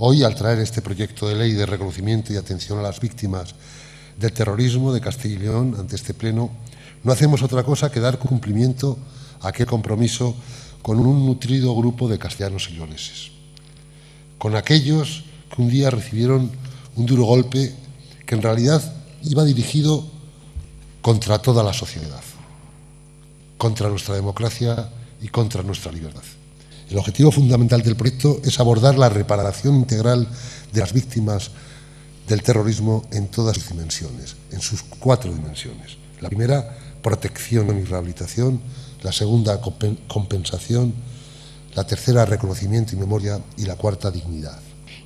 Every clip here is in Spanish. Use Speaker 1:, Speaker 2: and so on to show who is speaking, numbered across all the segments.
Speaker 1: Hoy, al traer este proyecto de ley de reconocimiento y atención a las víctimas del terrorismo de Castilla y León ante este Pleno, no hacemos otra cosa que dar cumplimiento a aquel compromiso con un nutrido grupo de castellanos y leoneses, con aquellos que un día recibieron un duro golpe que en realidad iba dirigido contra toda la sociedad, contra nuestra democracia y contra nuestra libertad. El objetivo fundamental del proyecto es abordar la reparación integral de las víctimas del terrorismo en todas sus dimensiones, en sus cuatro dimensiones. La primera, protección y rehabilitación, la segunda, compensación, la tercera, reconocimiento y memoria y la cuarta, dignidad.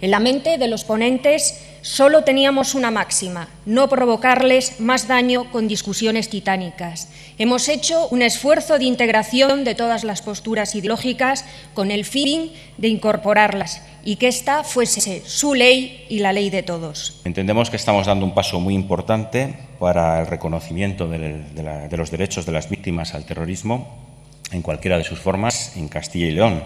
Speaker 2: En la mente de los ponentes solo teníamos una máxima, no provocarles más daño con discusiones titánicas. Hemos hecho un esfuerzo de integración de todas las posturas ideológicas con el fin de incorporarlas y que esta fuese su ley y la ley de todos.
Speaker 3: Entendemos que estamos dando un paso muy importante para el reconocimiento de, de los derechos de las víctimas al terrorismo en cualquiera de sus formas en Castilla y León.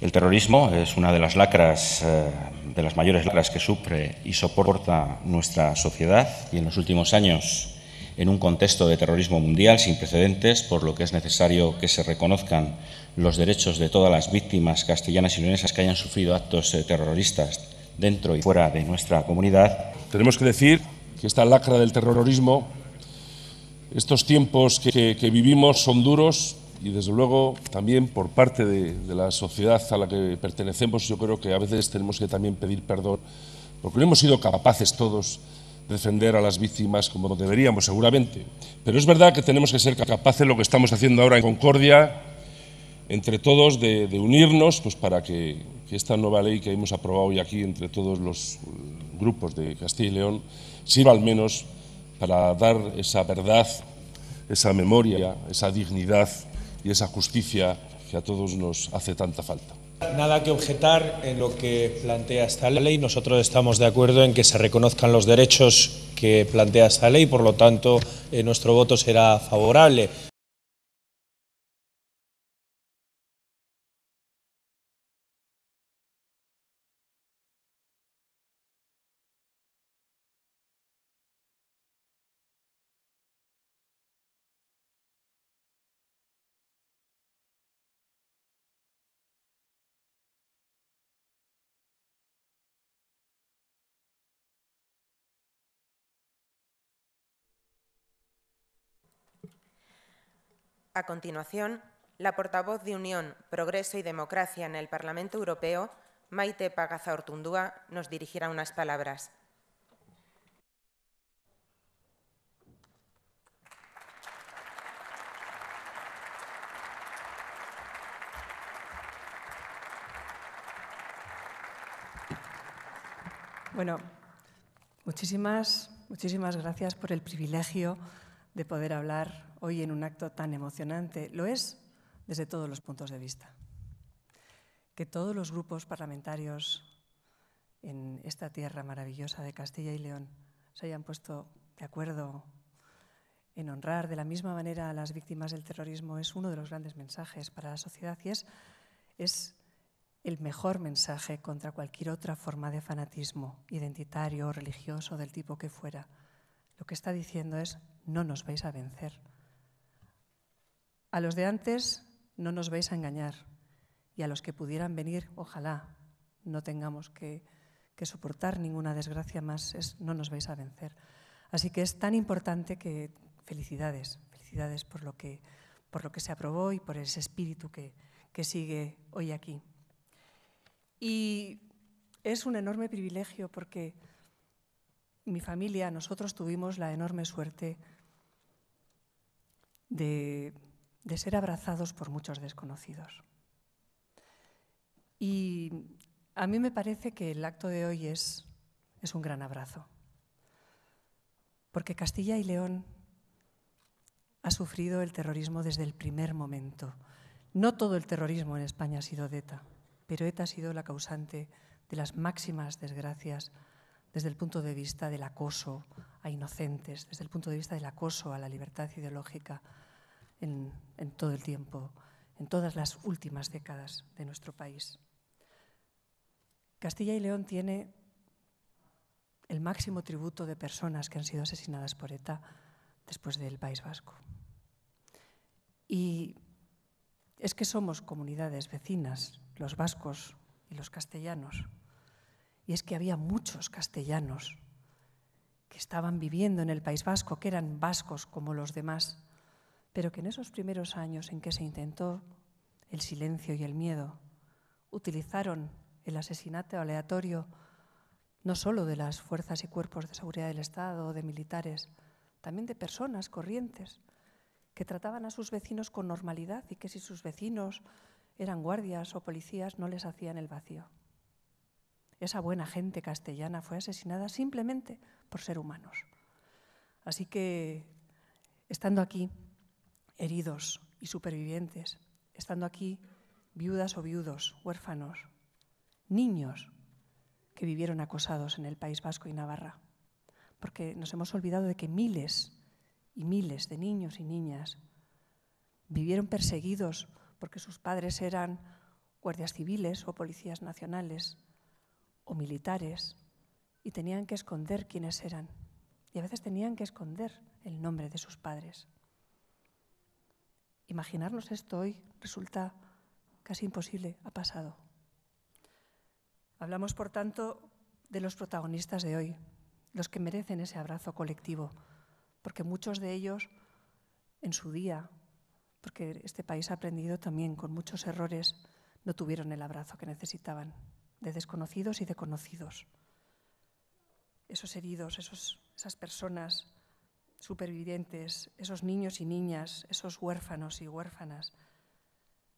Speaker 3: El terrorismo es una de las lacras, eh, de las mayores lacras que sufre y soporta nuestra sociedad y en los últimos años en un contexto de terrorismo mundial sin precedentes, por lo que es necesario que se reconozcan los derechos de todas las víctimas castellanas y leonesas que hayan sufrido actos eh, terroristas dentro y fuera de nuestra comunidad.
Speaker 4: Tenemos que decir que esta lacra del terrorismo, estos tiempos que vivimos son duros, y desde luego también por parte de, la sociedad a la que pertenecemos yo creo que a veces tenemos que también pedir perdón porque no hemos sido capaces todos de defender a las víctimas como deberíamos seguramente. Pero es verdad que tenemos que ser capaces, lo que estamos haciendo ahora en Concordia, entre todos, de, unirnos pues para que, que, esta nueva ley que hemos aprobado hoy aquí entre todos los grupos de Castilla y León sirva al menos para dar esa verdad, esa memoria, esa dignidad y esa justicia que a todos nos hace tanta falta.
Speaker 5: Nada que objetar en lo que plantea esta ley. Nosotros estamos de acuerdo en que se reconozcan los derechos que plantea esta ley, por lo tanto, eh, nuestro voto será favorable.
Speaker 6: A continuación, la portavoz de Unión, Progreso y Democracia en el Parlamento Europeo, Maite Pagaza Ortundúa, nos dirigirá unas palabras.
Speaker 7: Bueno, muchísimas, muchísimas gracias por el privilegio de poder hablar hoy en un acto tan emocionante. Lo es desde todos los puntos de vista. Que todos los grupos parlamentarios en esta tierra maravillosa de Castilla y León se hayan puesto de acuerdo en honrar de la misma manera a las víctimas del terrorismo es uno de los grandes mensajes para la sociedad y es, el mejor mensaje contra cualquier otra forma de fanatismo identitario o religioso del tipo que fuera. Lo que está diciendo es, no nos vais a vencer. A los de antes no nos vais a engañar y a los que pudieran venir, ojalá no tengamos que, soportar ninguna desgracia más, no nos vais a vencer. Así que es tan importante que felicidades, felicidades por lo que, por lo que se aprobó y por ese espíritu que, que sigue hoy aquí. Y es un enorme privilegio porque mi familia, nosotros tuvimos la enorme suerte de ser abrazados por muchos desconocidos. Y a mí me parece que el acto de hoy es, es un gran abrazo, porque Castilla y León ha sufrido el terrorismo desde el primer momento. No todo el terrorismo en España ha sido de ETA, pero ETA ha sido la causante de las máximas desgracias desde el punto de vista del acoso a inocentes, desde el punto de vista del acoso a la libertad ideológica, en, todo el tiempo, en todas las últimas décadas de nuestro país. Castilla y León tiene el máximo tributo de personas que han sido asesinadas por ETA después del País Vasco. Y es que somos comunidades vecinas, los vascos y los castellanos. Y es que había muchos castellanos que estaban viviendo en el País Vasco, que eran vascos como los demás, pero que en esos primeros años en que se intentó el silencio y el miedo, utilizaron el asesinato aleatorio no solo de las fuerzas y cuerpos de seguridad del Estado o de militares, también de personas corrientes que trataban a sus vecinos con normalidad y que si sus vecinos eran guardias o policías no les hacían el vacío. Esa buena gente castellana fue asesinada simplemente por ser humanos. Así que, estando aquí, heridos y supervivientes, estando aquí, viudas o viudos, huérfanos, niños que vivieron acosados en el País Vasco y Navarra, porque nos hemos olvidado de que miles y miles de niños y niñas vivieron perseguidos porque sus padres eran guardias civiles o policías nacionales o militares y tenían que esconder quiénes eran. Y a veces tenían que esconder el nombre de sus padres. Imaginarnos esto hoy resulta casi imposible, ha pasado. Hablamos, por tanto, de los protagonistas de hoy, los que merecen ese abrazo colectivo, porque muchos de ellos en su día, porque este país ha aprendido también con muchos errores, no tuvieron el abrazo que necesitaban, de desconocidos y de conocidos. Esos heridos, esos, esas personas supervivientes, esos niños y niñas, esos huérfanos y huérfanas,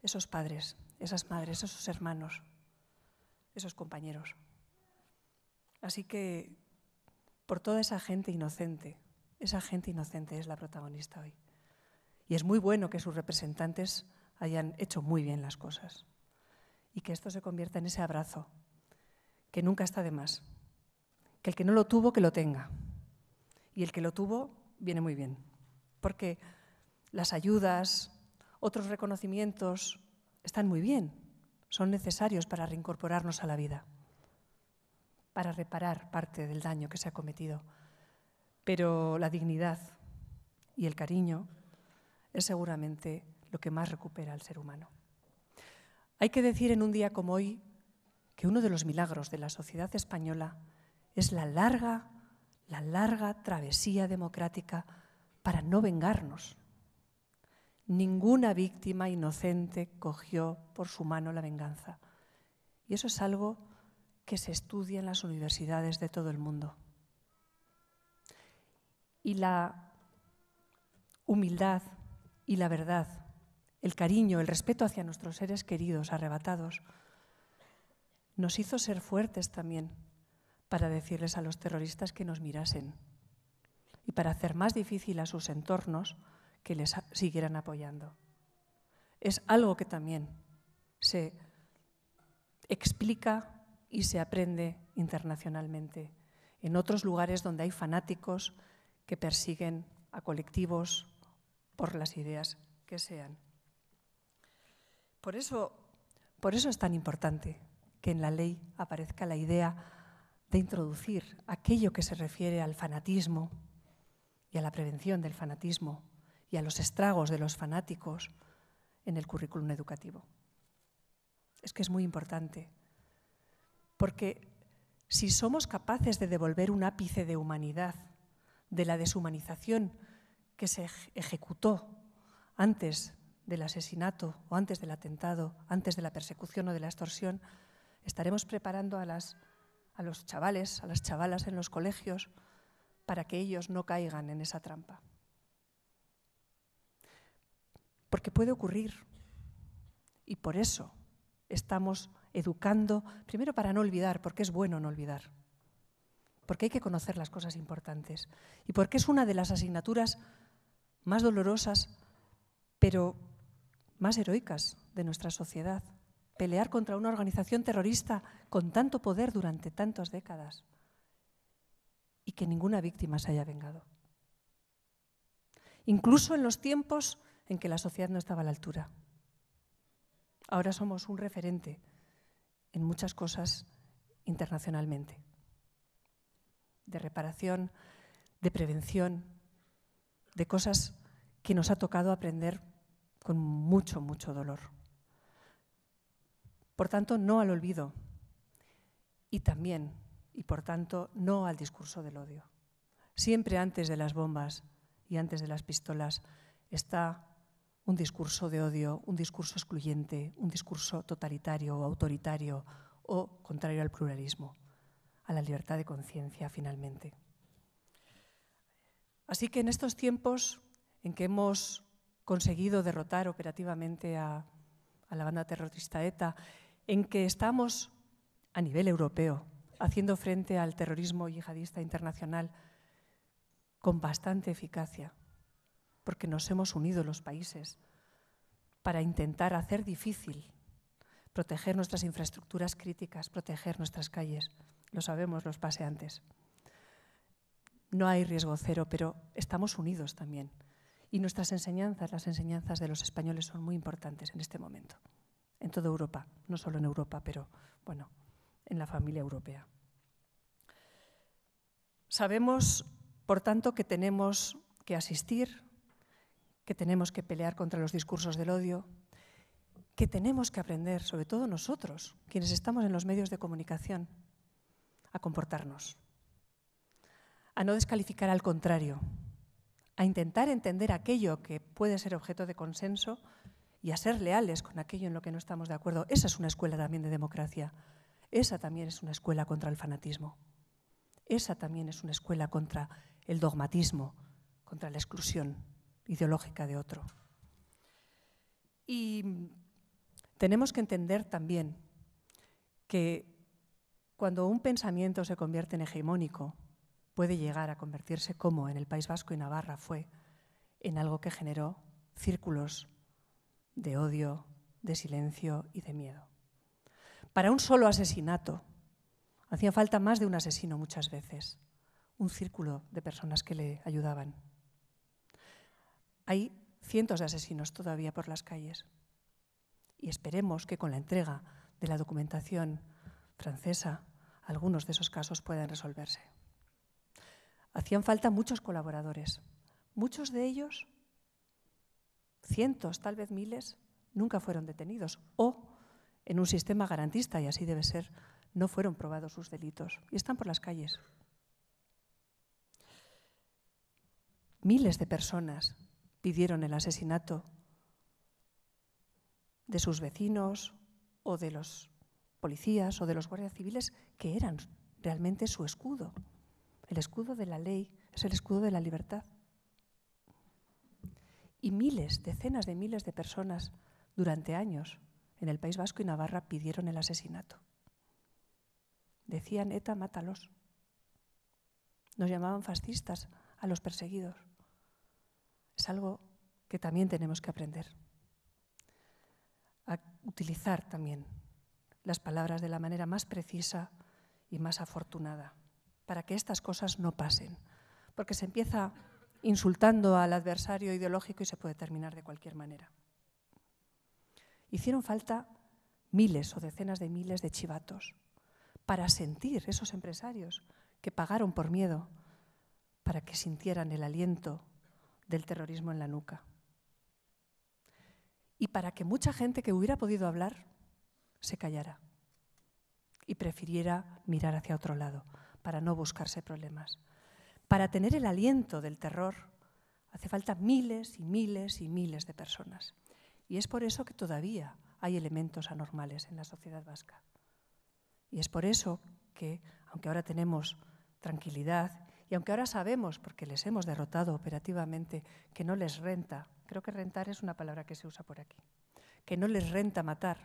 Speaker 7: esos padres, esas madres, esos hermanos, esos compañeros. Así que por toda esa gente inocente, esa gente inocente es la protagonista hoy. Y es muy bueno que sus representantes hayan hecho muy bien las cosas y que esto se convierta en ese abrazo que nunca está de más. Que el que no lo tuvo, que lo tenga. Y el que lo tuvo, viene muy bien. Porque las ayudas, otros reconocimientos están muy bien, son necesarios para reincorporarnos a la vida, para reparar parte del daño que se ha cometido. Pero la dignidad y el cariño es seguramente lo que más recupera al ser humano. Hay que decir en un día como hoy que uno de los milagros de la sociedad española es la larga, la larga travesía democrática para no vengarnos, Ninguna víctima inocente cogió por su mano la venganza. Y eso es algo que se estudia en las universidades de todo el mundo. Y la humildad y la verdad, el cariño, el respeto hacia nuestros seres queridos arrebatados, nos hizo ser fuertes también para decirles a los terroristas que nos mirasen y para hacer más difícil a sus entornos que les siguieran apoyando. Es algo que también se explica y se aprende internacionalmente en otros lugares donde hay fanáticos que persiguen a colectivos por las ideas que sean. Por eso, por eso es tan importante que en la ley aparezca la idea de introducir aquello que se refiere al fanatismo y a la prevención del fanatismo y a los estragos de los fanáticos en el currículum educativo. Es que es muy importante, porque si somos capaces de devolver un ápice de humanidad de la deshumanización que se ejecutó antes del asesinato o antes del atentado, antes de la persecución o de la extorsión, estaremos preparando a, las, a los chavales, a las chavalas en los colegios, para que ellos no caigan en esa trampa porque puede ocurrir. Y por eso estamos educando, primero para no olvidar, porque es bueno no olvidar, porque hay que conocer las cosas importantes y porque es una de las asignaturas más dolorosas, pero más heroicas de nuestra sociedad. Pelear contra una organización terrorista con tanto poder durante tantas décadas y que ninguna víctima se haya vengado. Incluso en los tiempos en que la sociedad no estaba a la altura. Ahora somos un referente en muchas cosas internacionalmente, de reparación, de prevención, de cosas que nos ha tocado aprender con mucho, mucho dolor. Por tanto, no al olvido y también, y por tanto, no al discurso del odio. Siempre antes de las bombas y antes de las pistolas está un discurso de odio, un discurso excluyente, un discurso totalitario o autoritario o contrario al pluralismo, a la libertad de conciencia finalmente. Así que en estos tiempos en que hemos conseguido derrotar operativamente a, a la banda terrorista ETA, en que estamos a nivel europeo haciendo frente al terrorismo yihadista internacional con bastante eficacia, porque nos hemos unido los países para intentar hacer difícil proteger nuestras infraestructuras críticas, proteger nuestras calles. Lo sabemos los paseantes. No hay riesgo cero, pero estamos unidos también. Y nuestras enseñanzas, las enseñanzas de los españoles son muy importantes en este momento, en toda Europa, no solo en Europa, pero bueno, en la familia europea. Sabemos, por tanto, que tenemos que asistir que tenemos que pelear contra los discursos del odio, que tenemos que aprender, sobre todo nosotros, quienes estamos en los medios de comunicación, a comportarnos, a no descalificar al contrario, a intentar entender aquello que puede ser objeto de consenso y a ser leales con aquello en lo que no estamos de acuerdo. Esa es una escuela también de democracia. Esa también es una escuela contra el fanatismo. Esa también es una escuela contra el dogmatismo, contra la exclusión ideológica de otro. Y tenemos que entender también que cuando un pensamiento se convierte en hegemónico, puede llegar a convertirse, como en el País Vasco y Navarra fue, en algo que generó círculos de odio, de silencio y de miedo. Para un solo asesinato, hacía falta más de un asesino muchas veces, un círculo de personas que le ayudaban. Hay cientos de asesinos todavía por las calles y esperemos que con la entrega de la documentación francesa algunos de esos casos puedan resolverse. Hacían falta muchos colaboradores. Muchos de ellos, cientos, tal vez miles, nunca fueron detenidos o en un sistema garantista, y así debe ser, no fueron probados sus delitos y están por las calles. Miles de personas pidieron el asesinato de sus vecinos o de los policías o de los guardias civiles que eran realmente su escudo. El escudo de la ley es el escudo de la libertad. Y miles, decenas de miles de personas durante años en el País Vasco y Navarra pidieron el asesinato. Decían, ETA, mátalos. Nos llamaban fascistas a los perseguidos. Es algo que también tenemos que aprender. A utilizar también las palabras de la manera más precisa y más afortunada para que estas cosas no pasen. Porque se empieza insultando al adversario ideológico y se puede terminar de cualquier manera. Hicieron falta miles o decenas de miles de chivatos para sentir esos empresarios que pagaron por miedo, para que sintieran el aliento del terrorismo en la nuca. Y para que mucha gente que hubiera podido hablar se callara y prefiriera mirar hacia otro lado para no buscarse problemas. Para tener el aliento del terror hace falta miles y miles y miles de personas. Y es por eso que todavía hay elementos anormales en la sociedad vasca. Y es por eso que, aunque ahora tenemos tranquilidad y aunque ahora sabemos, porque les hemos derrotado operativamente, que no les renta, creo que rentar es una palabra que se usa por aquí, que no les renta matar,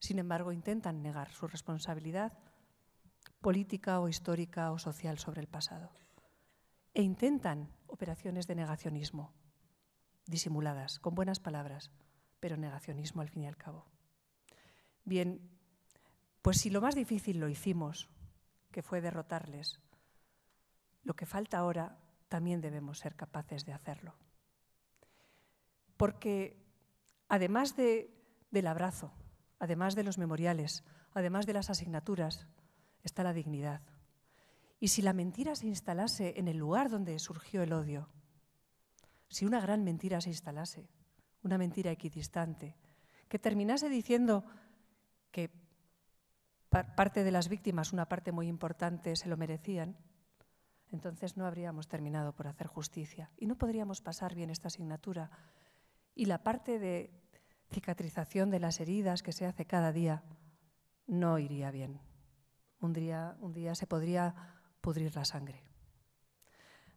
Speaker 7: sin embargo intentan negar su responsabilidad política o histórica o social sobre el pasado. E intentan operaciones de negacionismo, disimuladas, con buenas palabras, pero negacionismo al fin y al cabo. Bien, pues si lo más difícil lo hicimos, que fue derrotarles, lo que falta ahora también debemos ser capaces de hacerlo. Porque además de, del abrazo, además de los memoriales, además de las asignaturas, está la dignidad. Y si la mentira se instalase en el lugar donde surgió el odio, si una gran mentira se instalase, una mentira equidistante, que terminase diciendo que parte de las víctimas, una parte muy importante, se lo merecían, entonces no habríamos terminado por hacer justicia y no podríamos pasar bien esta asignatura. Y la parte de cicatrización de las heridas que se hace cada día no iría bien. Un día, se podría pudrir la sangre.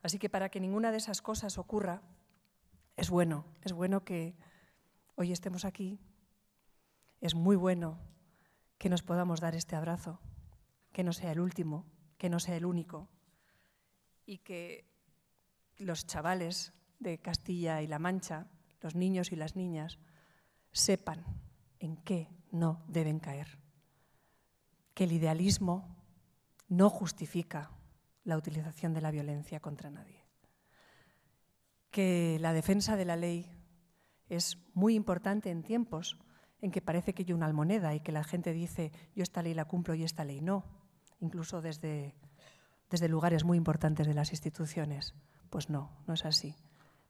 Speaker 7: Así que para que ninguna de esas cosas ocurra, es bueno, es bueno que hoy estemos aquí, es muy bueno que nos podamos dar este abrazo, que no sea el último, que no sea el único, y que los chavales de Castilla y La Mancha, los niños y las niñas, sepan en qué no deben caer. Que el idealismo no justifica la utilización de la violencia contra nadie. Que la defensa de la ley es muy importante en tiempos en que parece que hay una almoneda y que la gente dice yo esta ley la cumplo y esta ley no, incluso desde, desde lugares muy importantes de las instituciones. Pues no, no es así.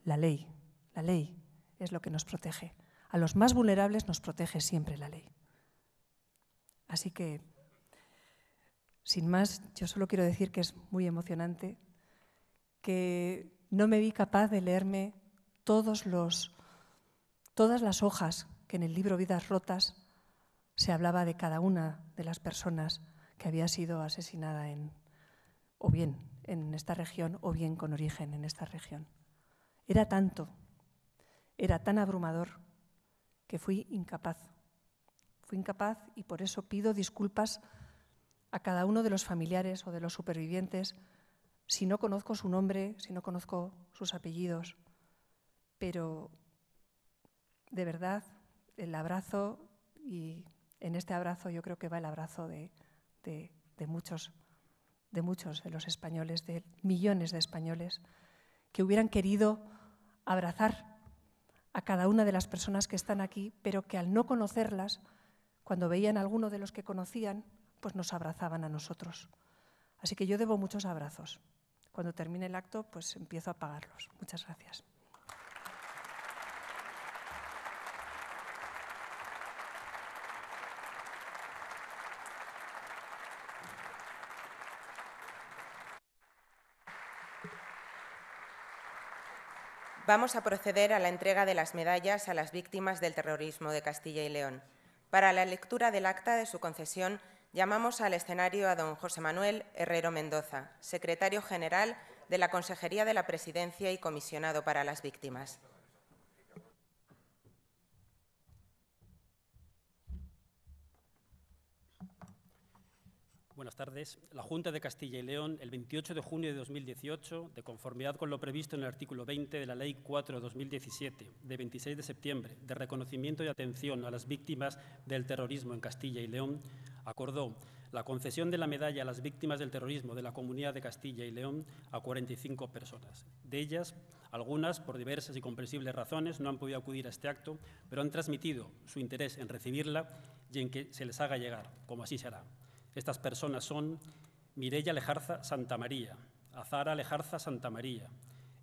Speaker 7: La ley, la ley es lo que nos protege. A los más vulnerables nos protege siempre la ley. Así que, sin más, yo solo quiero decir que es muy emocionante, que no me vi capaz de leerme todos los, todas las hojas que en el libro Vidas Rotas se hablaba de cada una de las personas que había sido asesinada en, o bien en esta región o bien con origen en esta región. Era tanto, era tan abrumador que fui incapaz. Fui incapaz y por eso pido disculpas a cada uno de los familiares o de los supervivientes si no conozco su nombre, si no conozco sus apellidos. Pero de verdad el abrazo y en este abrazo yo creo que va el abrazo de, muchos, de muchos de los españoles, de millones de españoles que hubieran querido abrazar a cada una de las personas que están aquí, pero que al no conocerlas, cuando veían a alguno de los que conocían, pues nos abrazaban a nosotros. Así que yo debo muchos abrazos. Cuando termine el acto, pues empiezo a pagarlos. Muchas gracias.
Speaker 6: Vamos a proceder a la entrega de las medallas a las víctimas del terrorismo de Castilla y León. Para la lectura del acta de su concesión, llamamos al escenario a don José Manuel Herrero Mendoza, secretario general de la Consejería de la Presidencia y comisionado para las víctimas.
Speaker 8: Buenas tardes. La Junta de Castilla y León, el 28 de junio de 2018, de conformidad con lo previsto en el artículo 20 de la Ley 4-2017, de 26 de septiembre, de reconocimiento y atención a las víctimas del terrorismo en Castilla y León, acordó la concesión de la medalla a las víctimas del terrorismo de la Comunidad de Castilla y León a 45 personas. De ellas, algunas, por diversas y comprensibles razones, no han podido acudir a este acto, pero han transmitido su interés en recibirla y en que se les haga llegar, como así será. Estas personas son Mirella Lejarza Santa María, Azara Lejarza Santa María,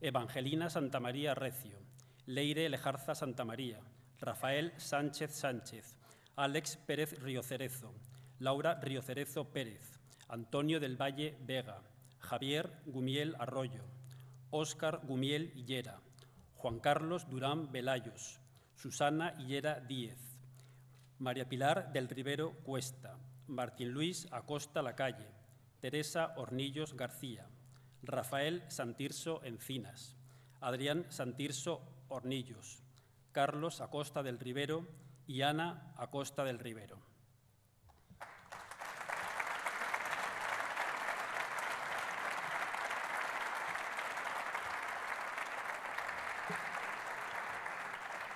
Speaker 8: Evangelina Santa María Recio, Leire Lejarza Santa María, Rafael Sánchez Sánchez, Alex Pérez Riocerezo, Laura Riocerezo Pérez, Antonio del Valle Vega, Javier Gumiel Arroyo, Óscar Gumiel Hillera, Juan Carlos Durán Velayos, Susana Hillera Díez, María Pilar del Rivero Cuesta, Martín Luis Acosta Lacalle, Teresa Hornillos García, Rafael Santirso Encinas, Adrián Santirso Hornillos, Carlos Acosta del Rivero y Ana Acosta del Rivero.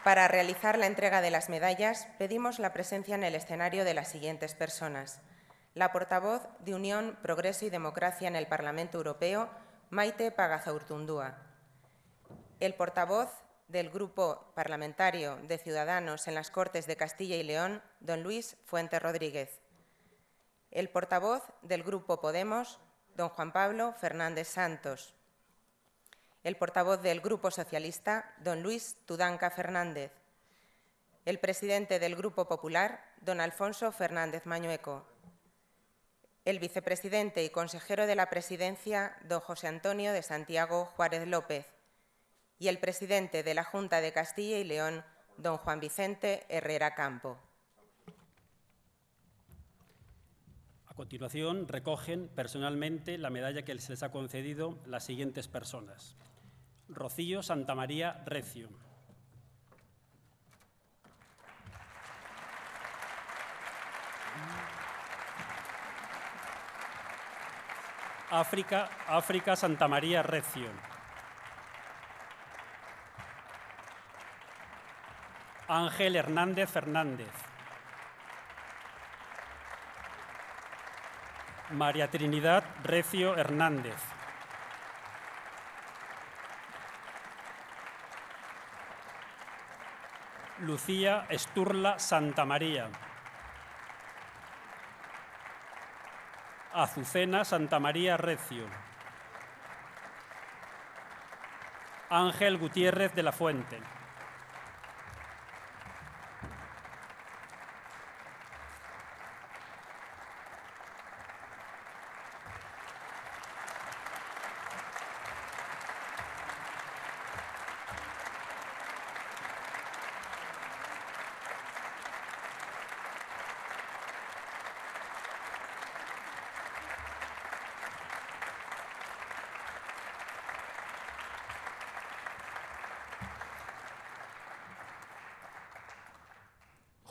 Speaker 6: Para realizar la entrega de las medallas, pedimos la presencia en el escenario de las siguientes personas. La portavoz de Unión, Progreso y Democracia en el Parlamento Europeo, Maite Pagazaurtundúa. El portavoz del Grupo Parlamentario de Ciudadanos en las Cortes de Castilla y León, don Luis Fuente Rodríguez. El portavoz del Grupo Podemos, don Juan Pablo Fernández Santos. El portavoz del Grupo Socialista, don Luis Tudanca Fernández. El presidente del Grupo Popular, don Alfonso Fernández Mañueco. El vicepresidente y consejero de la Presidencia, don José Antonio de Santiago Juárez López. Y el presidente de la Junta de Castilla y León, don Juan Vicente Herrera Campo.
Speaker 8: A continuación, recogen personalmente la medalla que se les ha concedido las siguientes personas. Rocío Santamaría Recio. África, África Santa María Recio. Ángel Hernández Fernández. María Trinidad Recio Hernández. Lucía Esturla Santa María. Azucena Santa María Recio. Ángel Gutiérrez de la Fuente.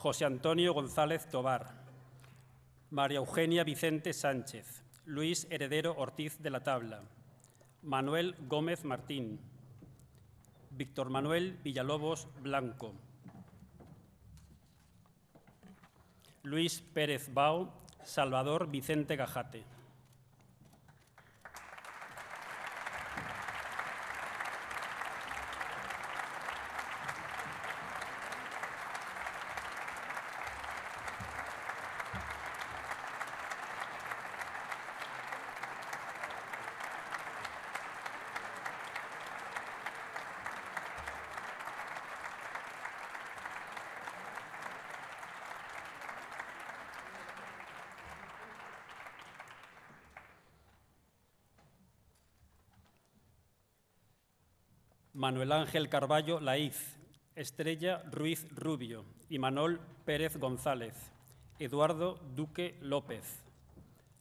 Speaker 8: José Antonio González Tobar, María Eugenia Vicente Sánchez, Luis Heredero Ortiz de la Tabla, Manuel Gómez Martín, Víctor Manuel Villalobos Blanco, Luis Pérez Bao, Salvador Vicente Gajate. Manuel Ángel Carballo Laiz, Estrella Ruiz Rubio, Imanol Pérez González, Eduardo Duque López,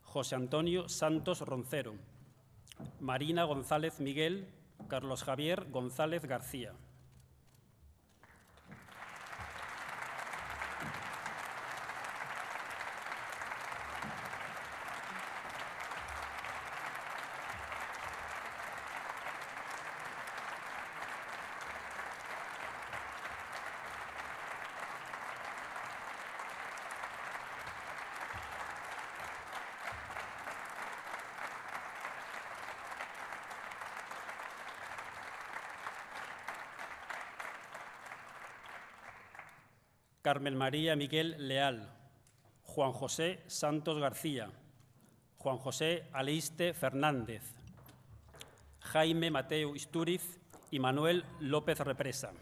Speaker 8: José Antonio Santos Roncero, Marina González Miguel, Carlos Javier González García. Carmen María Miguel Leal, Juan José Santos García, Juan José Aleiste Fernández, Jaime Mateo Istúriz y Manuel López Represa.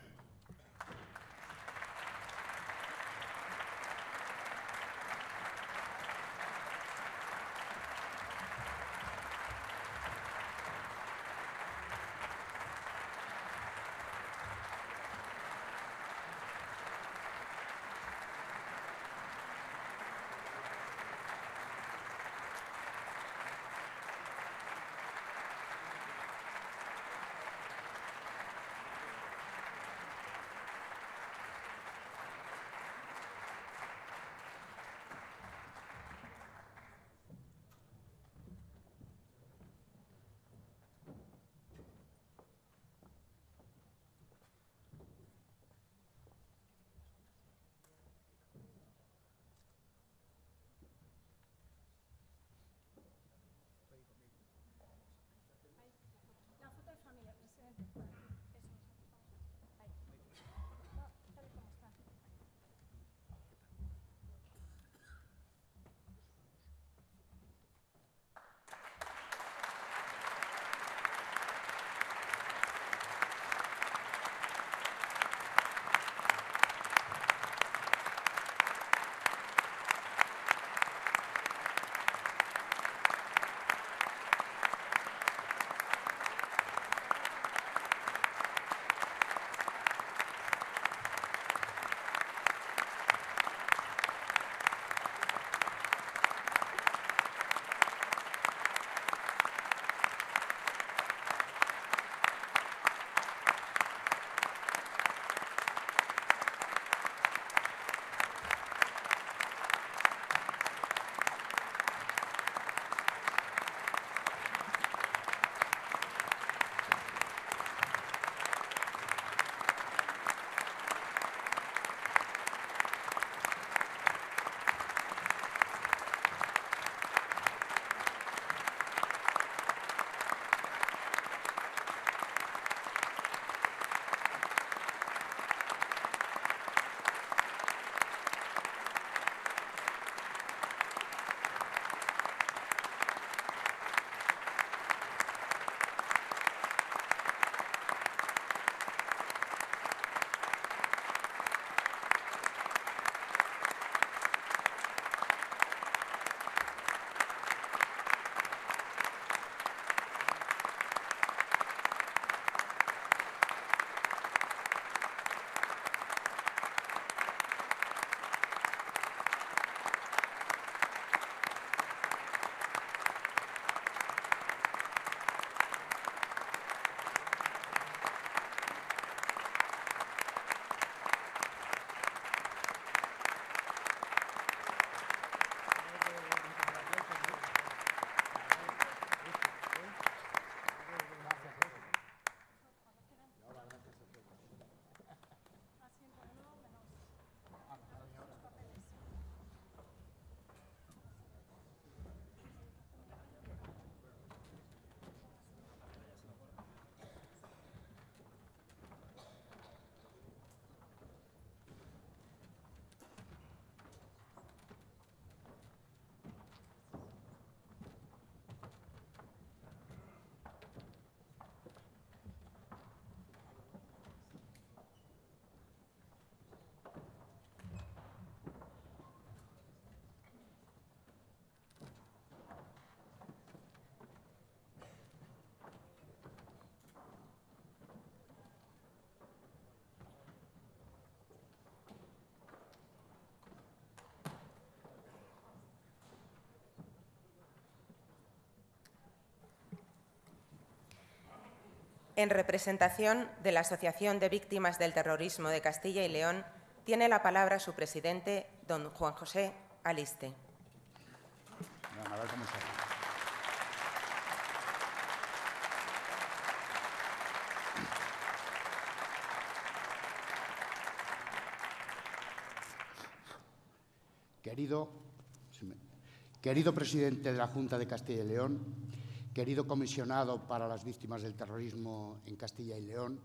Speaker 6: En representación de la Asociación de Víctimas del Terrorismo de Castilla y León, tiene la palabra su presidente, don Juan José Aliste.
Speaker 9: Querido, querido presidente de la Junta de Castilla y León, querido comisionado para las víctimas del terrorismo en Castilla y León,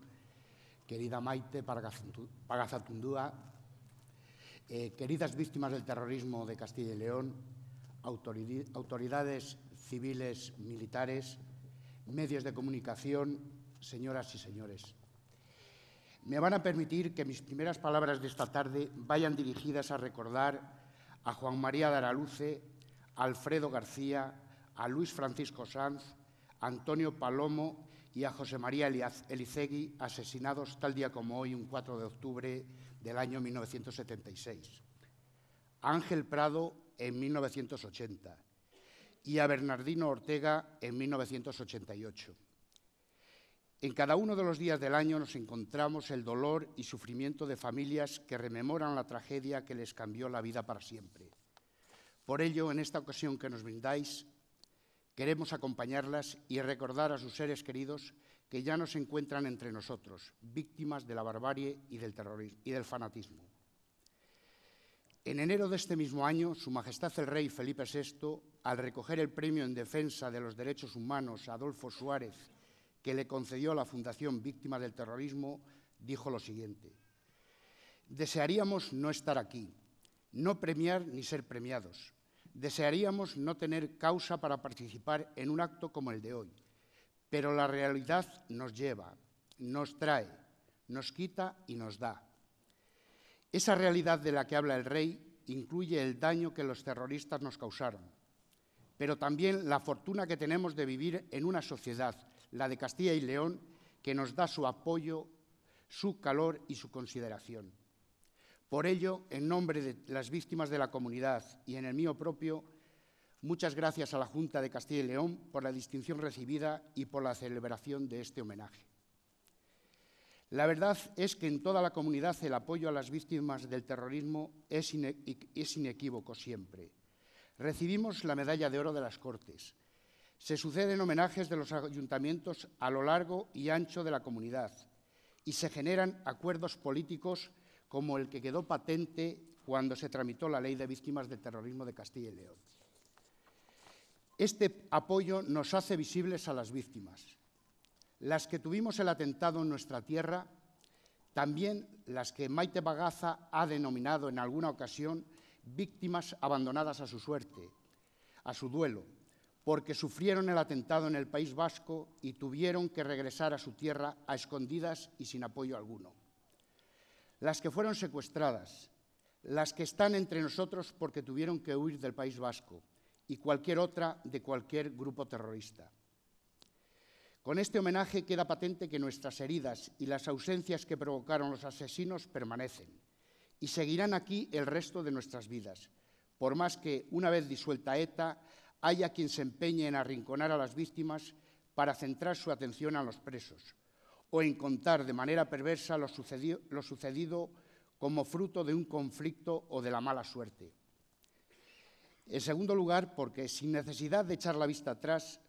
Speaker 9: querida Maite Pagazatundúa, eh, queridas víctimas del terrorismo de Castilla y León, autoridades civiles, militares, medios de comunicación, señoras y señores. Me van a permitir que mis primeras palabras de esta tarde vayan dirigidas a recordar a Juan María de Araluce, Alfredo García, a Luis Francisco Sanz, Antonio Palomo y a José María Elicegui, asesinados tal día como hoy, un 4 de octubre del año 1976. A Ángel Prado en 1980 y a Bernardino Ortega en 1988. En cada uno de los días del año nos encontramos el dolor y sufrimiento de familias que rememoran la tragedia que les cambió la vida para siempre. Por ello, en esta ocasión que nos brindáis, queremos acompañarlas y recordar a sus seres queridos que ya no se encuentran entre nosotros, víctimas de la barbarie y del terrorismo y del fanatismo. En enero de este mismo año, Su Majestad el Rey Felipe VI, al recoger el premio en defensa de los derechos humanos a Adolfo Suárez que le concedió la Fundación Víctima del Terrorismo, dijo lo siguiente. Desearíamos no estar aquí, no premiar ni ser premiados. Desearíamos no tener causa para participar en un acto como el de hoy, pero la realidad nos lleva, nos trae, nos quita y nos da. Esa realidad de la que habla el rey incluye el daño que los terroristas nos causaron, pero también la fortuna que tenemos de vivir en una sociedad la de Castilla y León, que nos da su apoyo, su calor y su consideración. Por ello, en nombre de las víctimas de la comunidad y en el mío propio, muchas gracias a la Junta de Castilla y León por la distinción recibida y por la celebración de este homenaje. La verdad es que en toda la comunidad el apoyo a las víctimas del terrorismo es, inequívoco siempre. Recibimos la medalla de oro de las Cortes, se suceden homenajes de los ayuntamientos a lo largo y ancho de la comunidad y se generan acuerdos políticos como el que quedó patente cuando se tramitó la Ley de Víctimas del Terrorismo de Castilla y León. Este apoyo nos hace visibles a las víctimas, las que tuvimos el atentado en nuestra tierra, también las que Maite Bagaza ha denominado en alguna ocasión víctimas abandonadas a su suerte, a su duelo, porque sufrieron el atentado en el País Vasco y tuvieron que regresar a su tierra a escondidas y sin apoyo alguno. Las que fueron secuestradas, las que están entre nosotros porque tuvieron que huir del País Vasco y cualquier otra de cualquier grupo terrorista. Con este homenaje queda patente que nuestras heridas y las ausencias que provocaron los asesinos permanecen y seguirán aquí el resto de nuestras vidas, por más que, una vez disuelta ETA, haya quien se empeñe en arrinconar a las víctimas para centrar su atención a los presos o en contar de manera perversa lo sucedido, como fruto de un conflicto o de la mala suerte. En segundo lugar, porque sin necesidad de echar la vista atrás,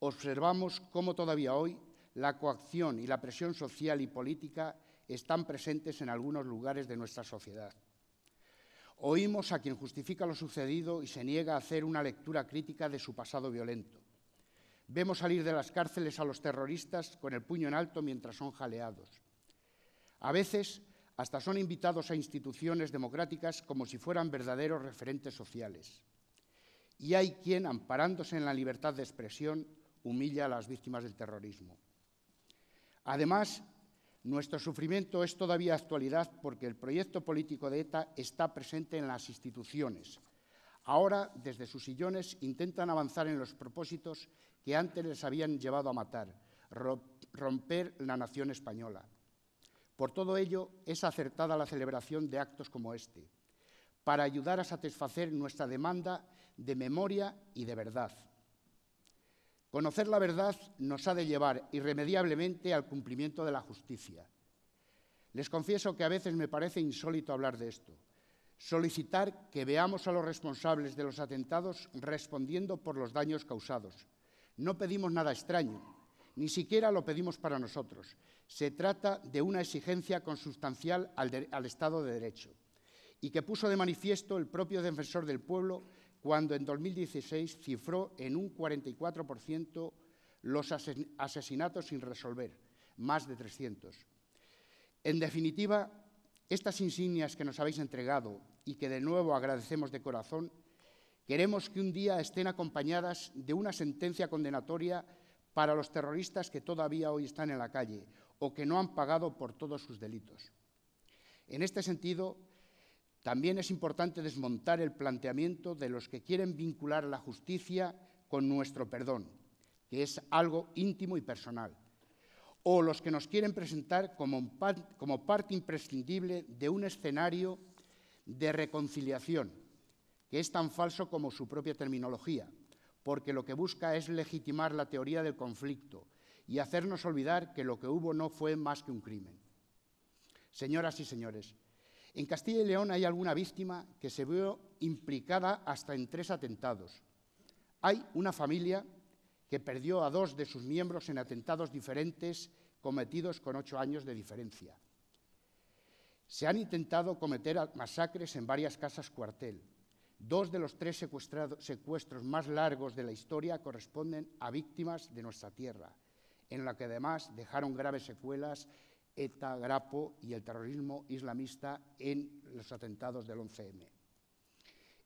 Speaker 9: observamos cómo todavía hoy la coacción y la presión social y política están presentes en algunos lugares de nuestra sociedad. Oímos a quien justifica lo sucedido y se niega a hacer una lectura crítica de su pasado violento. Vemos salir de las cárceles a los terroristas con el puño en alto mientras son jaleados. A veces hasta son invitados a instituciones democráticas como si fueran verdaderos referentes sociales. Y hay quien, amparándose en la libertad de expresión, humilla a las víctimas del terrorismo. Además, nuestro sufrimiento es todavía actualidad porque el proyecto político de ETA está presente en las instituciones. Ahora, desde sus sillones, intentan avanzar en los propósitos que antes les habían llevado a matar, romper la nación española. Por todo ello, es acertada la celebración de actos como este, para ayudar a satisfacer nuestra demanda de memoria y de verdad. Conocer la verdad nos ha de llevar irremediablemente al cumplimiento de la justicia. Les confieso que a veces me parece insólito hablar de esto. Solicitar que veamos a los responsables de los atentados respondiendo por los daños causados. No pedimos nada extraño, ni siquiera lo pedimos para nosotros. Se trata de una exigencia consustancial al, al Estado de Derecho y que puso de manifiesto el propio defensor del pueblo cuando en 2016 cifró en un 44% los asesinatos sin resolver, más de 300. En definitiva, estas insignias que nos habéis entregado y que de nuevo agradecemos de corazón, queremos que un día estén acompañadas de una sentencia condenatoria para los terroristas que todavía hoy están en la calle o que no han pagado por todos sus delitos. En este sentido, también es importante desmontar el planteamiento de los que quieren vincular la justicia con nuestro perdón, que es algo íntimo y personal, o los que nos quieren presentar como, parte imprescindible de un escenario de reconciliación, que es tan falso como su propia terminología, porque lo que busca es legitimar la teoría del conflicto y hacernos olvidar que lo que hubo no fue más que un crimen. Señoras y señores, en Castilla y León hay alguna víctima que se vio implicada hasta en tres atentados. Hay una familia que perdió a dos de sus miembros en atentados diferentes cometidos con ocho años de diferencia. Se han intentado cometer masacres en varias casas cuartel. Dos de los tres secuestros más largos de la historia corresponden a víctimas de nuestra tierra, en la que además dejaron graves secuelas ETA, Grapo y el terrorismo islamista en los atentados del 11M.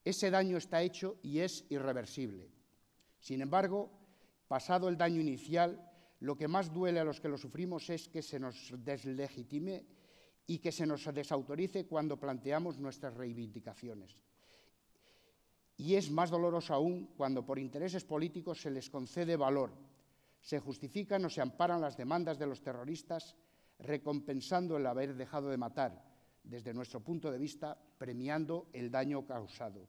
Speaker 9: Ese daño está hecho y es irreversible. Sin embargo, pasado el daño inicial, lo que más duele a los que lo sufrimos es que se nos deslegitime y que se nos desautorice cuando planteamos nuestras reivindicaciones. Y es más doloroso aún cuando por intereses políticos se les concede valor, se justifican o se amparan las demandas de los terroristas recompensando el haber dejado de matar, desde nuestro punto de vista, premiando el daño causado.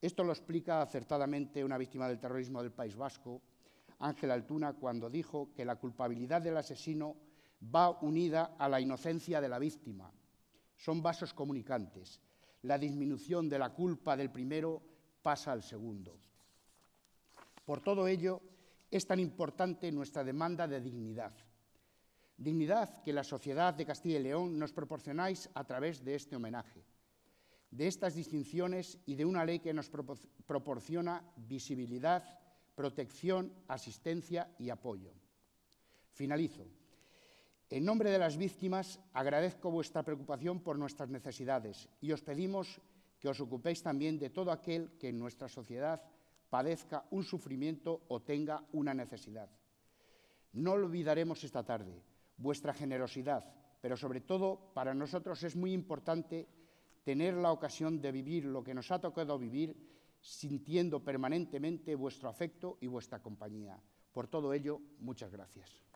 Speaker 9: Esto lo explica acertadamente una víctima del terrorismo del País Vasco, Ángela Altuna, cuando dijo que la culpabilidad del asesino va unida a la inocencia de la víctima. Son vasos comunicantes. La disminución de la culpa del primero pasa al segundo. Por todo ello, es tan importante nuestra demanda de dignidad dignidad que la sociedad de Castilla y León nos proporcionáis a través de este homenaje, de estas distinciones y de una ley que nos proporciona visibilidad, protección, asistencia y apoyo. Finalizo. En nombre de las víctimas, agradezco vuestra preocupación por nuestras necesidades y os pedimos que os ocupéis también de todo aquel que en nuestra sociedad padezca un sufrimiento o tenga una necesidad. No olvidaremos esta tarde vuestra generosidad, pero sobre todo para nosotros es muy importante tener la ocasión de vivir lo que nos ha tocado vivir sintiendo permanentemente vuestro afecto y vuestra compañía. Por todo ello, muchas gracias.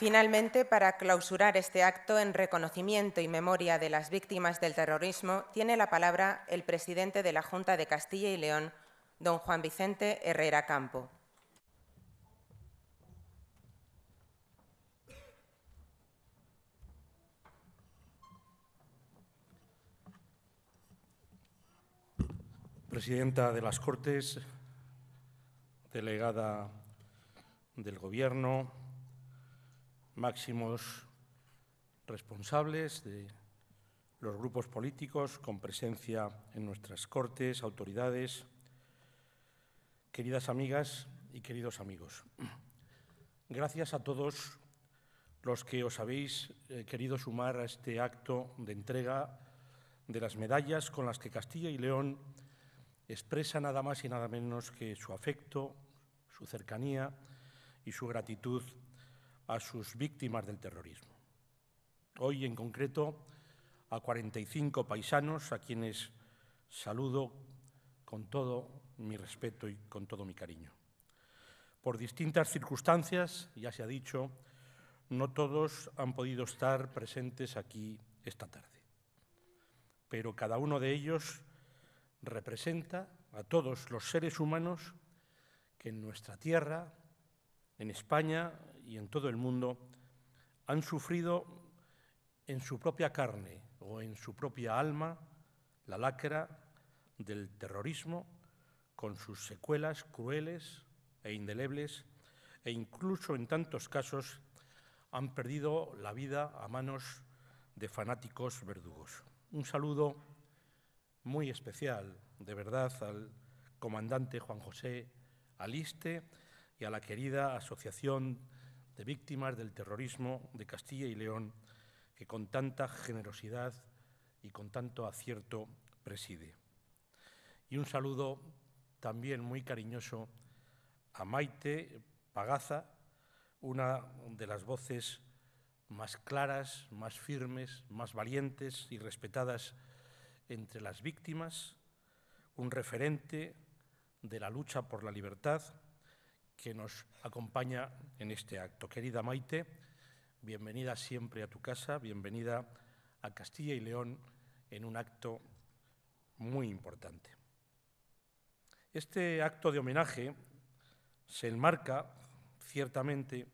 Speaker 6: Finalmente, para clausurar este acto en reconocimiento y memoria de las víctimas del terrorismo, tiene la palabra el presidente de la Junta de Castilla y León, don Juan Vicente Herrera Campo.
Speaker 10: Presidenta de las Cortes, delegada del Gobierno, máximos responsables de los grupos políticos con presencia en nuestras cortes, autoridades, queridas amigas y queridos amigos. Gracias a todos los que os habéis eh, querido sumar a este acto de entrega de las medallas con las que Castilla y León expresa nada más y nada menos que su afecto, su cercanía y su gratitud a sus víctimas del terrorismo. Hoy, en concreto, a 45 paisanos a quienes saludo con todo mi respeto y con todo mi cariño. Por distintas circunstancias, ya se ha dicho, no todos han podido estar presentes aquí esta tarde, pero cada uno de ellos representa a todos los seres humanos que en nuestra tierra, en España y en todo el mundo han sufrido en su propia carne o en su propia alma la lacra del terrorismo con sus secuelas crueles e indelebles e incluso en tantos casos han perdido la vida a manos de fanáticos verdugos. Un saludo muy especial, de verdad, al comandante Juan José Aliste y a la querida Asociación de Víctimas del Terrorismo de Castilla y León, que con tanta generosidad y con tanto acierto preside. Y un saludo también muy cariñoso a Maite Pagaza, una de las voces más claras, más firmes, más valientes y respetadas entre las víctimas, un referente de la lucha por la libertad que nos acompaña en este acto. Querida Maite, bienvenida siempre a tu casa, bienvenida a Castilla y León en un acto muy importante. Este acto de homenaje se enmarca ciertamente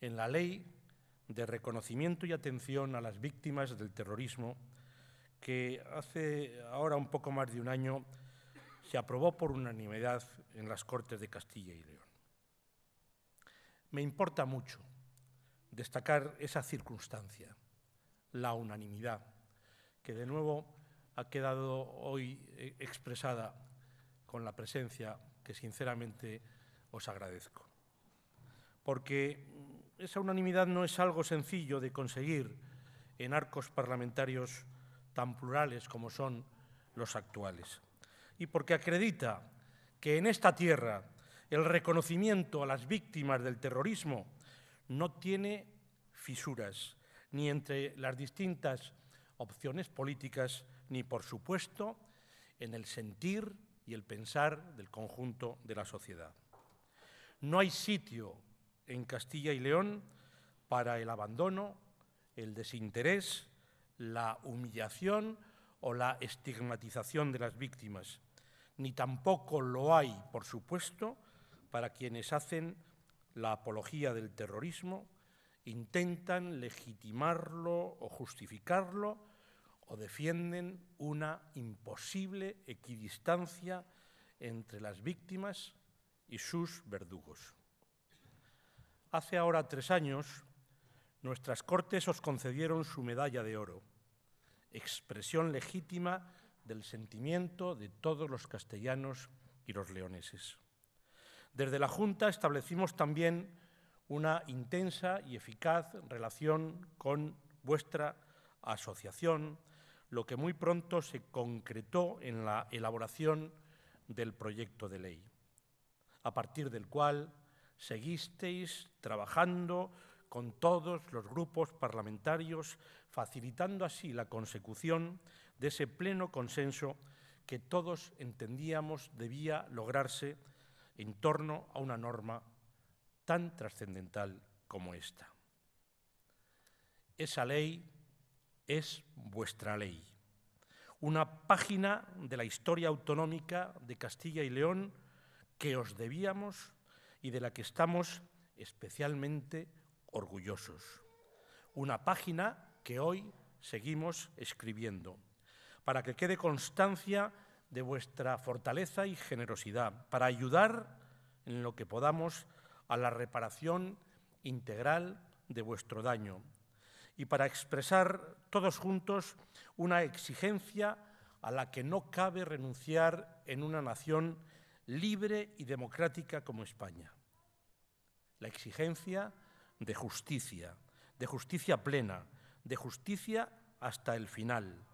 Speaker 10: en la ley de reconocimiento y atención a las víctimas del terrorismo que hace ahora un poco más de un año se aprobó por unanimidad en las Cortes de Castilla y León. Me importa mucho destacar esa circunstancia, la unanimidad, que de nuevo ha quedado hoy eh, expresada con la presencia que sinceramente os agradezco. Porque esa unanimidad no es algo sencillo de conseguir en arcos parlamentarios tan plurales como son los actuales. Y porque acredita que en esta tierra el reconocimiento a las víctimas del terrorismo no tiene fisuras, ni entre las distintas opciones políticas, ni, por supuesto, en el sentir y el pensar del conjunto de la sociedad. No hay sitio en Castilla y León para el abandono, el desinterés, la humillación o la estigmatización de las víctimas, ni tampoco lo hay, por supuesto, para quienes hacen la apología del terrorismo, intentan legitimarlo o justificarlo o defienden una imposible equidistancia entre las víctimas y sus verdugos. Hace ahora tres años, nuestras Cortes os concedieron su medalla de oro, expresión legítima del sentimiento de todos los castellanos y los leoneses. Desde la Junta establecimos también una intensa y eficaz relación con vuestra asociación, lo que muy pronto se concretó en la elaboración del proyecto de ley, a partir del cual seguisteis trabajando con todos los grupos parlamentarios, facilitando así la consecución de ese pleno consenso que todos entendíamos debía lograrse en torno a una norma tan trascendental como esta. Esa ley es vuestra ley, una página de la historia autonómica de Castilla y León que os debíamos y de la que estamos especialmente orgullosos. Una página que hoy seguimos escribiendo, para que quede constancia de vuestra fortaleza y generosidad, para ayudar en lo que podamos a la reparación integral de vuestro daño y para expresar todos juntos una exigencia a la que no cabe renunciar en una nación libre y democrática como España. La exigencia de justicia, de justicia plena, de justicia hasta el final,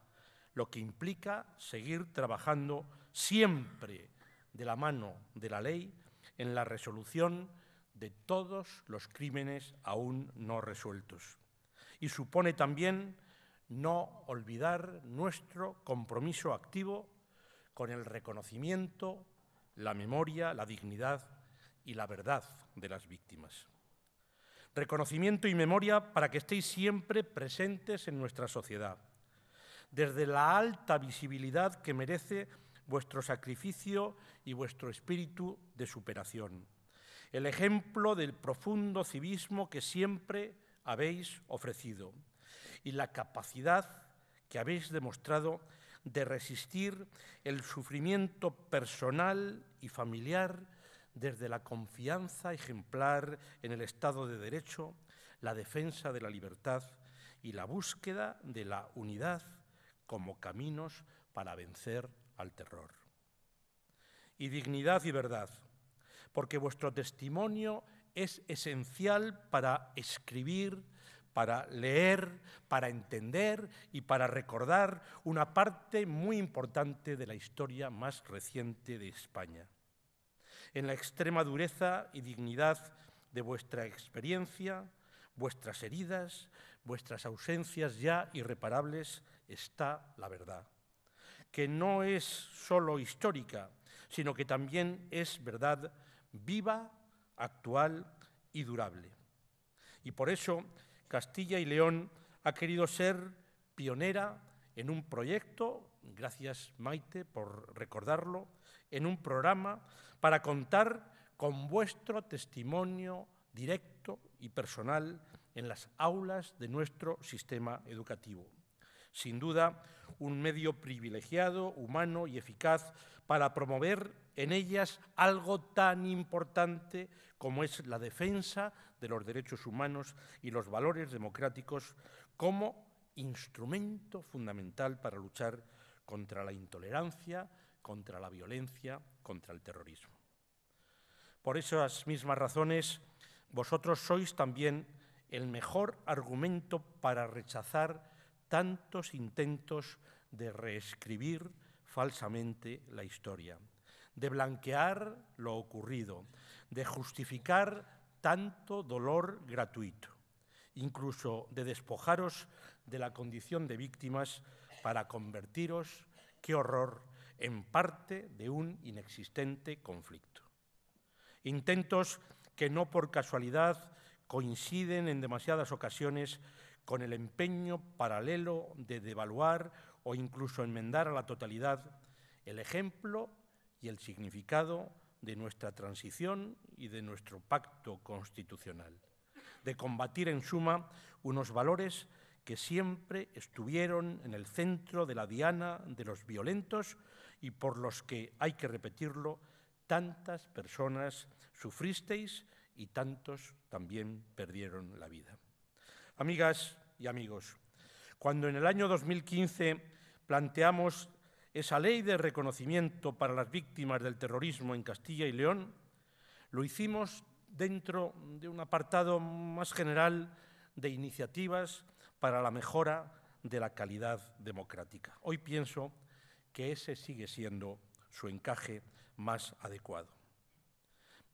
Speaker 10: lo que implica seguir trabajando siempre de la mano de la ley en la resolución de todos los crímenes aún no resueltos. Y supone también no olvidar nuestro compromiso activo con el reconocimiento, la memoria, la dignidad y la verdad de las víctimas. Reconocimiento y memoria para que estéis siempre presentes en nuestra sociedad, desde la alta visibilidad que merece vuestro sacrificio y vuestro espíritu de superación, el ejemplo del profundo civismo que siempre habéis ofrecido y la capacidad que habéis demostrado de resistir el sufrimiento personal y familiar desde la confianza ejemplar en el Estado de Derecho, la defensa de la libertad y la búsqueda de la unidad como caminos para vencer al terror. Y dignidad y verdad, porque vuestro testimonio es esencial para escribir, para leer, para entender y para recordar una parte muy importante de la historia más reciente de España. En la extrema dureza y dignidad de vuestra experiencia, vuestras heridas, vuestras ausencias ya irreparables, está la verdad, que no es sólo histórica, sino que también es verdad viva, actual y durable. Y por eso Castilla y León ha querido ser pionera en un proyecto, gracias Maite por recordarlo, en un programa para contar con vuestro testimonio directo y personal en las aulas de nuestro sistema educativo. Sin duda, un medio privilegiado, humano y eficaz para promover en ellas algo tan importante como es la defensa de los derechos humanos y los valores democráticos como instrumento fundamental para luchar contra la intolerancia, contra la violencia, contra el terrorismo. Por esas mismas razones, vosotros sois también el mejor argumento para rechazar tantos intentos de reescribir falsamente la historia, de blanquear lo ocurrido, de justificar tanto dolor gratuito, incluso de despojaros de la condición de víctimas para convertiros, qué horror, en parte de un inexistente conflicto. Intentos que no por casualidad coinciden en demasiadas ocasiones con el empeño paralelo de devaluar o incluso enmendar a la totalidad el ejemplo y el significado de nuestra transición y de nuestro pacto constitucional, de combatir en suma unos valores que siempre estuvieron en el centro de la diana de los violentos y por los que, hay que repetirlo, tantas personas sufristeis y tantos también perdieron la vida. Amigas y amigos, cuando en el año 2015 planteamos esa ley de reconocimiento para las víctimas del terrorismo en Castilla y León, lo hicimos dentro de un apartado más general de iniciativas para la mejora de la calidad democrática. Hoy pienso que ese sigue siendo su encaje más adecuado.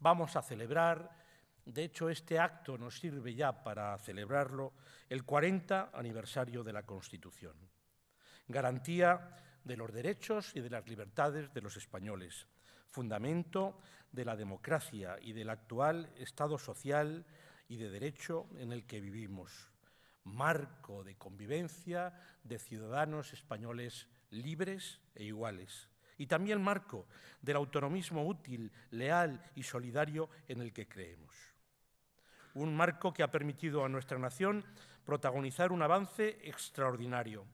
Speaker 10: Vamos a celebrar de hecho, este acto nos sirve ya para celebrarlo el 40 aniversario de la Constitución, garantía de los derechos y de las libertades de los españoles, fundamento de la democracia y del actual Estado social y de derecho en el que vivimos, marco de convivencia de ciudadanos españoles libres e iguales. Y también marco del autonomismo útil, leal y solidario en el que creemos un marco que ha permitido a nuestra nación protagonizar un avance extraordinario,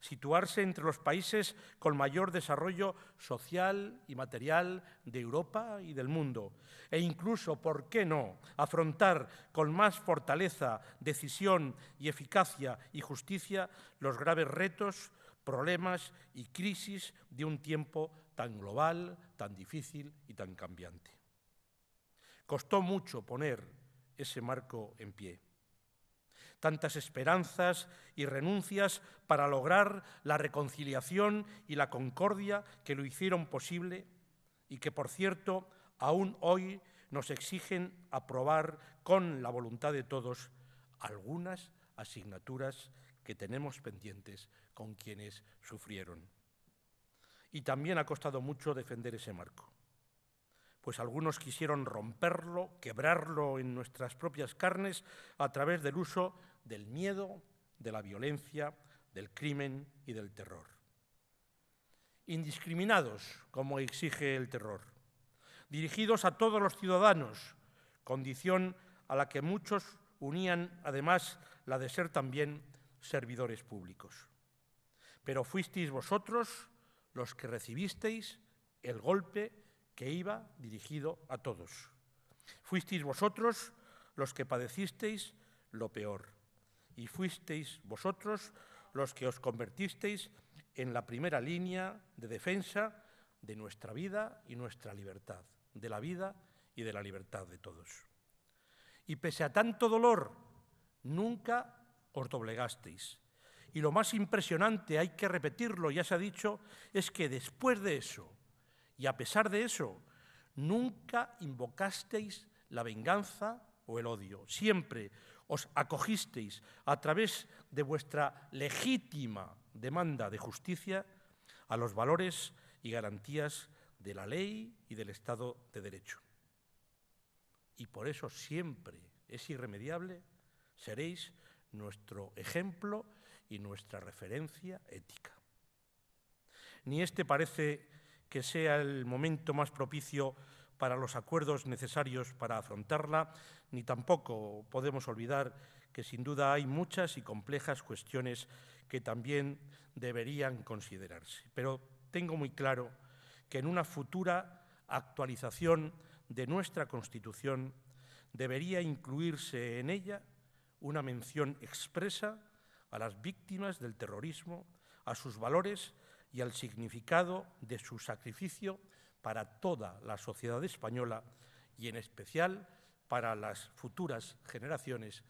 Speaker 10: situarse entre los países con mayor desarrollo social y material de Europa y del mundo, e incluso, ¿por qué no?, afrontar con más fortaleza, decisión y eficacia y justicia los graves retos, problemas y crisis de un tiempo tan global, tan difícil y tan cambiante. Costó mucho poner ese marco en pie. Tantas esperanzas y renuncias para lograr la reconciliación y la concordia que lo hicieron posible y que, por cierto, aún hoy nos exigen aprobar con la voluntad de todos algunas asignaturas que tenemos pendientes con quienes sufrieron. Y también ha costado mucho defender ese marco, pues algunos quisieron romperlo, quebrarlo en nuestras propias carnes a través del uso del miedo, de la violencia, del crimen y del terror. Indiscriminados, como exige el terror, dirigidos a todos los ciudadanos, condición a la que muchos unían además la de ser también servidores públicos. Pero fuisteis vosotros los que recibisteis el golpe que iba dirigido a todos. Fuisteis vosotros los que padecisteis lo peor. Y fuisteis vosotros los que os convertisteis en la primera línea de defensa de nuestra vida y nuestra libertad, de la vida y de la libertad de todos. Y pese a tanto dolor, nunca os doblegasteis. Y lo más impresionante, hay que repetirlo, ya se ha dicho, es que después de eso, y a pesar de eso, nunca invocasteis la venganza o el odio. Siempre os acogisteis a través de vuestra legítima demanda de justicia a los valores y garantías de la ley y del Estado de Derecho. Y por eso siempre es irremediable, seréis nuestro ejemplo y nuestra referencia ética. Ni este parece que sea el momento más propicio para los acuerdos necesarios para afrontarla, ni tampoco podemos olvidar que sin duda hay muchas y complejas cuestiones que también deberían considerarse. Pero tengo muy claro que en una futura actualización de nuestra Constitución debería incluirse en ella una mención expresa a las víctimas del terrorismo, a sus valores y al significado de su sacrificio para toda la sociedad española y en especial para las futuras generaciones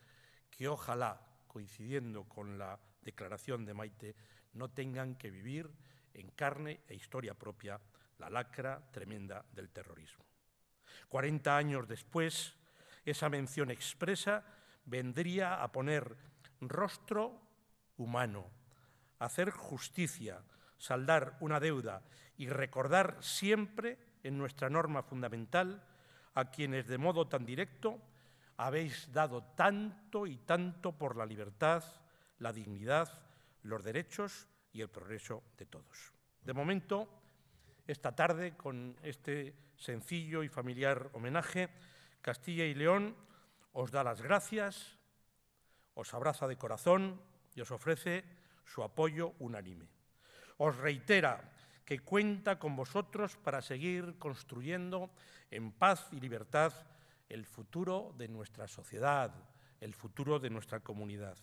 Speaker 10: que ojalá, coincidiendo con la declaración de Maite, no tengan que vivir en carne e historia propia la lacra tremenda del terrorismo. Cuarenta años después, esa mención expresa vendría a poner rostro humano, hacer justicia, saldar una deuda y recordar siempre en nuestra norma fundamental a quienes de modo tan directo habéis dado tanto y tanto por la libertad, la dignidad, los derechos y el progreso de todos. De momento, esta tarde, con este sencillo y familiar homenaje, Castilla y León os da las gracias, os abraza de corazón y os ofrece su apoyo unánime. Os reitera que cuenta con vosotros para seguir construyendo en paz y libertad el futuro de nuestra sociedad, el futuro de nuestra comunidad.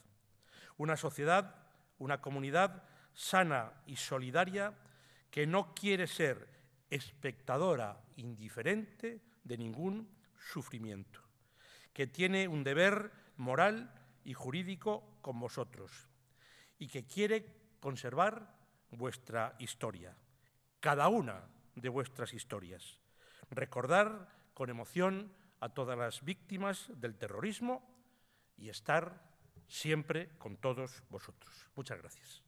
Speaker 10: Una sociedad, una comunidad sana y solidaria que no quiere ser espectadora indiferente de ningún sufrimiento, que tiene un deber moral y jurídico con vosotros y que quiere conservar vuestra historia, cada una de vuestras historias. Recordar con emoción a todas las víctimas del terrorismo y estar siempre con todos vosotros. Muchas gracias.